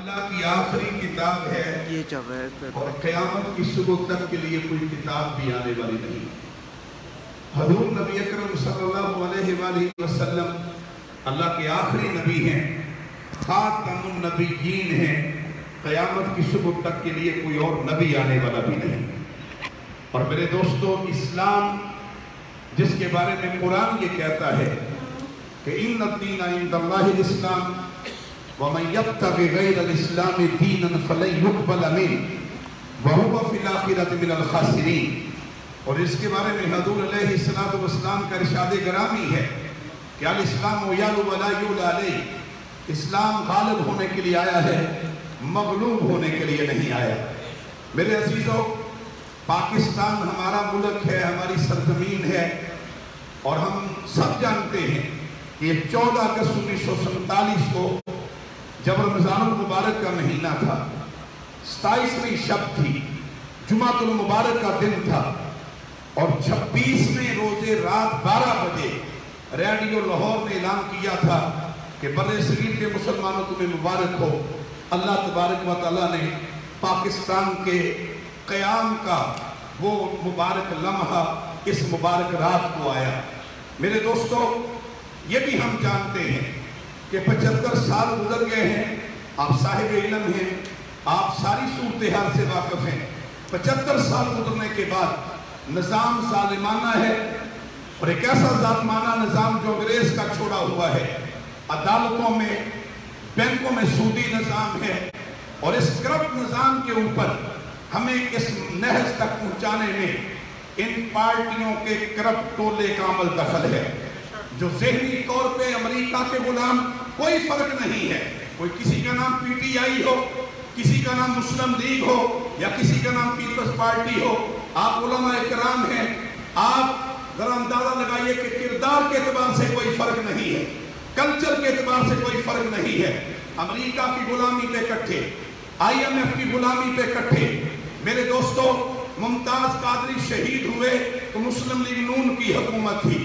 अल्लाह की आखिरी किताब है। ये है और क़यामत की सुबह तक के लिए कोई किताब भी आने वाली नहीं। हजूर नबी अकरम सल्लल्लाहु अलैहि वसल्लम अल्लाह के आखिरी नबी हैं खातमुन नबीयीन हैं। क़यामत की सुबह तक के लिए कोई और नबी आने वाला भी नहीं। और मेरे दोस्तों इस्लाम जिसके बारे में कुरान ये कहता है कि इन दीन इस्लाम वमन यब्तगि गैरल इस्लाम दीनन फलन युक़बल मिन व फिल आखिरति मिनल खासिरीन और इसके बारे में हजूर अलैहिस्सलातु का इरशाद ग्रामी है कि अल इस्लाम यालु वला युला इस्लाम गालिब होने के लिए आया है, मगलूब होने के लिए नहीं आया। मेरे अजीजों, पाकिस्तान हमारा मुल्क है, हमारी सरजमीन है, और हम सब जानते हैं कि 14 अगस्त उन्नीस सौ सैतालीस को जब रमज़ान मुबारक का महीना था, सताईसवीं शब थी जुमातुल मुबारक का दिन था, और छब्बीसवें रोज़े रात 12 बजे रेडियो लाहौर ने ऐलान किया था कि बड़े शरीर के मुसलमानों तुम्हें मुबारक हो। अल्लाह तबारक व ताली ने पाकिस्तान के क़याम का वो मुबारक लम्हा इस मुबारक रात को आया। मेरे दोस्तों, ये भी हम जानते हैं कि पचहत्तर साल गुजर गए हैं, आप साहिब इलम हैं, आप सारी सूरत हाल से वाकफ हैं। पचहत्तर साल गुजरने के बाद निज़ाम जालिमाना है और एक ऐसा जालिमाना निज़ाम जो अंग्रेज़ का छोड़ा हुआ है। अदालतों में, बैंकों में सूदी निज़ाम है और इस करप्ट निज़ाम के ऊपर हमें इस नहज तक पहुँचाने में इन पार्टियों के करप्ट टोले का अमल दखल है। जो जहनी तौर पे अमेरिका के गुलाम कोई फ़र्क नहीं है। कोई किसी का नाम पीटीआई हो, किसी का नाम मुस्लिम लीग हो, या किसी का नाम पीपल्स पार्टी हो, आप उलमा कराम हैं। आप जरा अंदाज़ा लगाइए कि किरदार के एतबार से कोई फ़र्क नहीं है। कल्चर के एतबार से कोई फ़र्क नहीं है। अमेरिका की गुलामी पे इकट्ठे, आईएमएफ की गुलामी पे इकट्ठे, मेरे दोस्तों, मुमताज़ कादरी शहीद हुए तो मुस्लिम लीग नून की हुकूमत थी।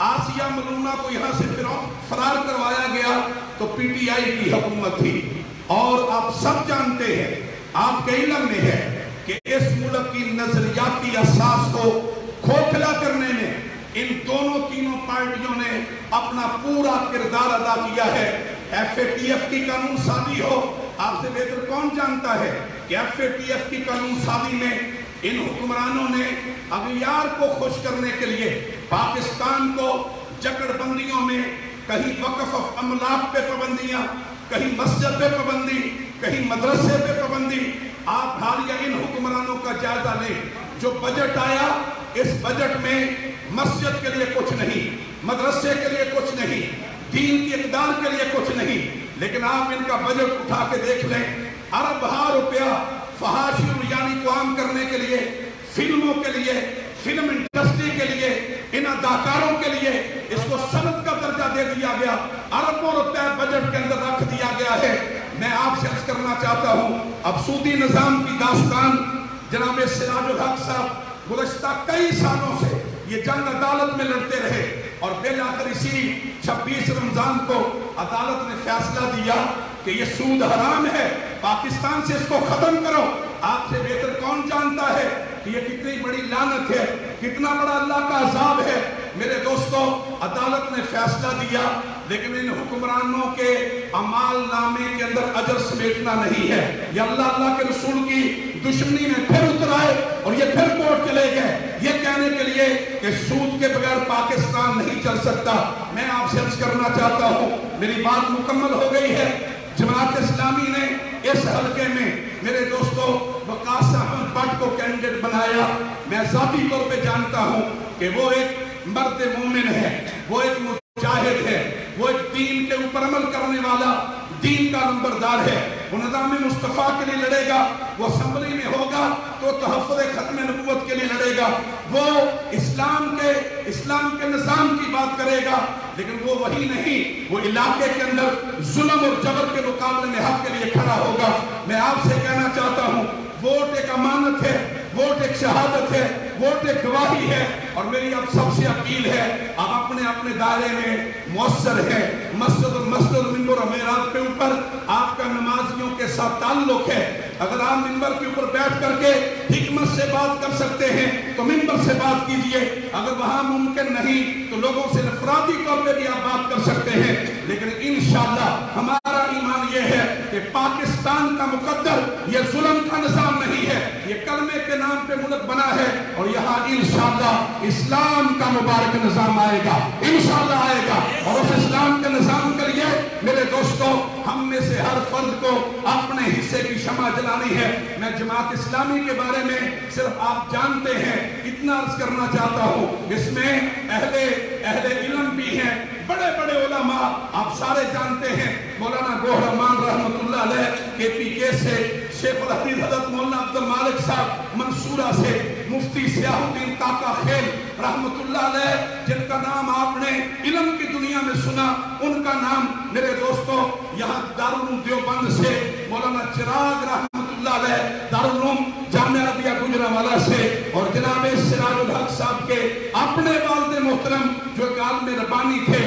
आसिया मलूना को यहाँ से फिर फरार करवाया गया तो पीटीआई की हुकूमत थी। और आप सब जानते हैं आपके इलम में है कि इस मुल्क की नजरियाती असास को खोखला करने में इन दोनों तीनों पार्टियों ने अपना पूरा किरदार अदा किया है। एफ़ ए टी एफ़ की कानून साजी हो, आपसे बेहतर कौन जानता है कि एफ़ ए टी एफ़ की कानून शादी में इन हुक्मरानों ने अगियार को खुश करने के लिए पाकिस्तान को जकड़बंदियों में कहीं वकफ अमलाक पे पाबंदियाँ, कहीं मस्जिद पे पाबंदी, कहीं मदरसे पे पाबंदी, आप हालिया इन हुक्मरानों का जायजा लें। जो बजट आया, इस बजट में मस्जिद के लिए कुछ नहीं, मदरसे के लिए कुछ नहीं, दीन की इकदार के लिए कुछ नहीं, लेकिन आप इनका बजट उठा के देख लें। अरब हार रुपया फहाशी यानी को आम करने के लिए, फ़िल्मों के लिए, फ़िल्म इंडस्ट्री के लिए इन अदाकारों के लिए इसको सनत का दर्जा दे दिया गया। अरबों रुपए बजट के अंदर रख दिया गया है। मैं आपसे अर्ज़ करना चाहता हूँ अब सूदी निज़ाम की दास्तान, जनाब सिराजुल हक साहब गुजश्ता कई सालों से ये जंग अदालत में लड़ते रहे और बिल आखिर इसी 26 रमज़ान को अदालत ने फैसला दिया कि ये सूद हराम है। पाकिस्तान से इसको खत्म करो। आपसे बेहतर कौन जानता है कि ये कितनी बड़ी लानत है, कितना बड़ा अल्लाह का अजाब है? मेरे दोस्तों, अदालत ने फैसला दिया, लेकिन इन हुक्मरानों के अमाल नामे के अंदर अजर समेटना नहीं है। ये अल्लाह अल्लाह के रसूल की दुश्मनी में फिर उतर आए और ये फिर कोर्ट चले गए। ये कहने के लिए कि सूद के बगैर पाकिस्तान नहीं चल सकता। मैं आपसे अर्ज़ करना चाहता हूँ, मेरी बात मुकम्मल हो गई है। जमात इस्लामी ने इस हल्के में मेरे दोस्तों वकास अहमद भट्ट को कैंडिडेट बनाया। मैं जाती तौर पे जानता हूँ कि वो एक मर्द मोमिन है, वो एक मुजाहिद है, वो एक दीन के ऊपर अमल करने वाला, दीन का नंबरदार है। वो निज़ाम मुस्तफ़ा के लिए लड़ेगा, वो असम्बली में होगा तो तहफ़ खत्म नबूत के लिए लड़ेगा। वो इस्लाम के इस्लाम के निज़ाम की बात करेगा, लेकिन वो वही नहीं, वो इलाके के अंदर जुल्म और जबर के मुकाबले में हक के लिए खड़ा होगा। मैं आपसे कहना चाहता हूँ, वोट एक अमानत है, वोट एक शहादत है, वोट एक गवाही है। और मेरी अब सबसे अपील है अब अपने अपने दायरे में मौसर है। मस्जिद मस्जिद मिंबर मेराज के ऊपर आपका नमाजियों के साथ ताल्लुक है। अगर आप मिंबर के ऊपर बैठ करके हिकमत से बात कर सकते हैं तो मिंबर से बात कीजिए। अगर वहाँ मुमकिन नहीं तो लोगों से नफराती तौर पर भी आप बात कर सकते हैं। लेकिन इंशाला हमारा ईमान यह है कि पाकिस्तान का मुकद्दर, ये जुल्म का निज़ाम नहीं है। ये कलमे के नाम पे मुल्क बना है और यहाँ इंशाला इस्लाम का मुबारक निज़ाम आएगा। इंशाला आएगा। और उस इस्लाम के निज़ाम के लिए, मेरे दोस्तों, हम में से हर फर्द को अपने हिस्से की क्षमा जलानी है। मैं जमात इस्लामी के बारे में सिर्फ़ आप जानते हैं, इतना अर्ज़ करना चाहता हूँ। इसमें अहले अहले इलम भी हैं आप सारे जानते हैं, मौलाना गोह रहमान रहमतुल्लाह के पी के से शेख हदीद हज़रत मौलाना अब्दुल मालिक साहब, मंसूरा से, मुफ्ती सियाहुद्दीन काका खेल रहमतुल्लाह जिनका नाम आपने इलम की दुनिया में सुना, उनका नाम मेरे दोस्तों, यहाँ दारुल देवबंद से, मौलाना चिराग रहमतुल्लाह दारुल जामिया रबिया गुजरावाला से, और जनाब सिराजुल हक साहब के अपने वालद मोहतरम, जो एक आलम रबानी थे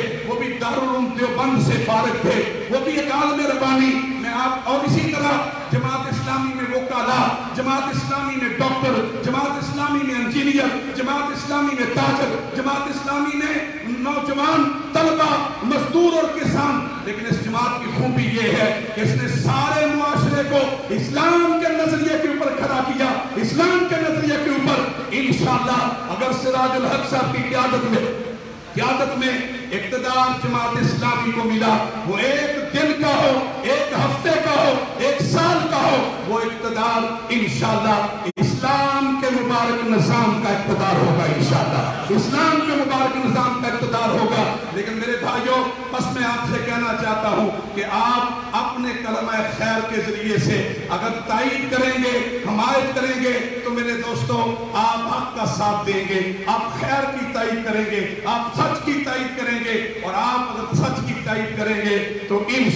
देवबंद से फारग थे, वो भी एक आलम रबानी मैं आप और इसी तरह जमात इस्लामी में वोकाला, जमात इस्लामी में डॉक्टर, जमात इस्लामी में इंजीनियर, जमात इस्लामी में ताजर, जमात इस्लामी में नौजवान, तलबा, मजदूर और किसान। लेकिन इस जमात की खूबी ये है कि इसने सारे मुआशरे को इस्लाम के नज़रिए के ऊपर खड़ा किया। इस्लाम के नज़रिए के ऊपर इंशाला अगर सिराजुल हक साहब की क्यादत में क्यादत में इकतदार जमात इस्लामी को मिला। वो एक दिन का हो, एक हफ़्ते का हो, एक साल का हो, वो इकतदार इंशाला इस्लाम के मुबारक निज़ाम का इकतदार होगा इनशाला इस्लाम के मुबारक निज़ाम का इकतदार होगा। लेकिन मेरे भाइयों, बस मैं आपसे कहना चाहता हूँ कि आप अपने कलम खैर के ज़रिए से अगर तायद करेंगे, हमायत करेंगे तो मेरे दोस्तों, आप हक का साथ देंगे, आप खैर की तायद करेंगे, आप सच की तायद करेंगे और आप अगर सच की तायद करेंगे तो इन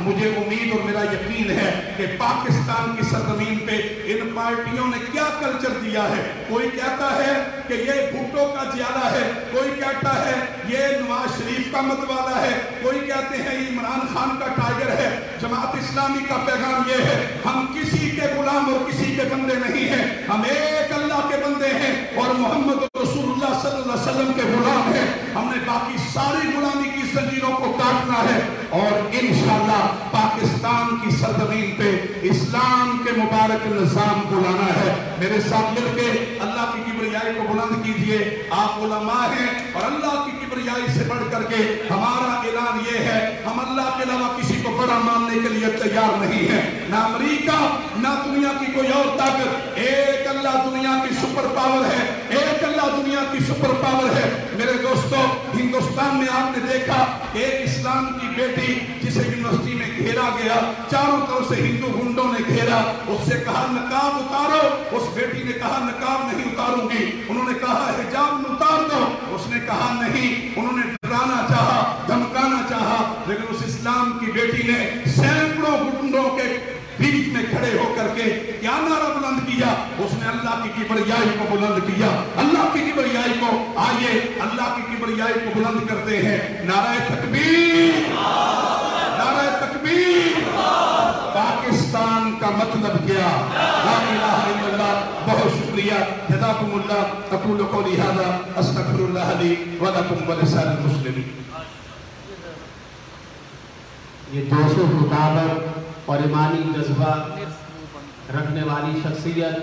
मुझे उम्मीद और मेरा यकीन है कि पाकिस्तान की सरजमीन पे इन पार्टियों ने क्या कल्चर दिया है। कोई कहता है कि ये भुट्टो का ज़्यादा है, कोई कहता है ये नवाज़ शरीफ का मतवाला है। कोई कहते हैं, इमरान खान का टाइगर है। जमात इस्लामी का पैगाम ये है, हम किसी के गुलाम और किसी के बंदे नहीं हैं। हम एक अल्लाह के बंदे हैं और मोहम्मद रसूलुल्लाह के गुलाम हैं। हमने बाकी सारी गुलामी की जंजीरों को काटना है और इंशाल्लाह पाकिस्तान की सरजमीन पे इस्लाम के मुबारक निज़ाम को लाना है। मेरे साथ मिलकर अल्लाह की किबरियाई को बुलंद कीजिए। आप उलमा हैं और अल्लाह की किबरियाई से बढ़ करके हमारा ऐलान ये है, हम अल्लाह के अलावा किसी को बड़ा मानने के लिए तैयार नहीं है। ना अमरीका, ना दुनिया की कोई और ताकत। एक अल्लाह दुनिया की सुपर पावर है, एक अल्लाह दुनिया की सुपर पावर है। मेरे दोस्तों, हिंदुस्तान में आपने देखा एक इस्लाम की बेटी जिसे यूनिवर्सिटी में घेरा गया, चारों तरफ़ से हिंदू गुंडों ने घेरा उससे कहा, नकाब उतारो। उस बेटी ने कहा, नकाब नहीं उतारूँगी। उन्होंने कहा, हिजाब उतार दो। उसने कहा, नहीं। उन्होंने डराना चाहा, धमकाना चाहा, लेकिन उस इस्लाम की बेटी ने सैकड़ों गुंडों के बीच में खड़े होकर के, क्या नारा बुलंद किया? उसने अल्लाह की किबरियाई को बुलंद किया। अल्लाह की किबरियाई को आइए, अल्लाह की किबरियाई को बुलंद करते हैं। नारा तकबीर नारा तकबीर पाकिस्तान का मतलब क्या बहुत शुक्रिया। जजाकुमुल्लाह, अकूल कौली हादा अस्तगफिरुल्लाह ली व लकुम मुस्लिमीन। ये दोषों मुताबिक और ईमानी जज्बा रखने वाली शख्सियत